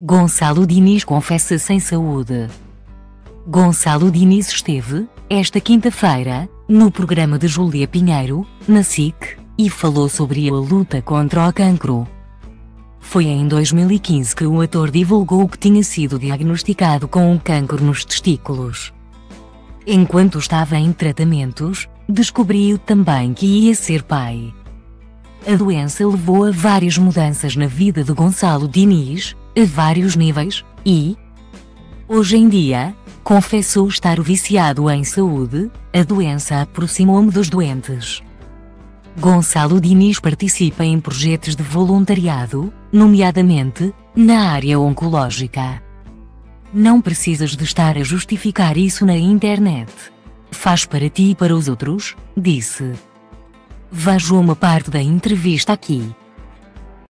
Gonçalo Diniz confessa sem saúde. Gonçalo Diniz esteve, esta quinta-feira, no programa de Júlia Pinheiro, na SIC, e falou sobre a luta contra o cancro. Foi em 2015 que o ator divulgou que tinha sido diagnosticado com um cancro nos testículos. Enquanto estava em tratamentos, descobriu também que ia ser pai. A doença levou a várias mudanças na vida de Gonçalo Diniz, a vários níveis, e, hoje em dia, confessou estar viciado em saúde, a doença aproximou-me dos doentes. Gonçalo Diniz participa em projetos de voluntariado, nomeadamente, na área oncológica. Não precisas de estar a justificar isso na internet. Faz para ti e para os outros, disse. Vejo uma parte da entrevista aqui.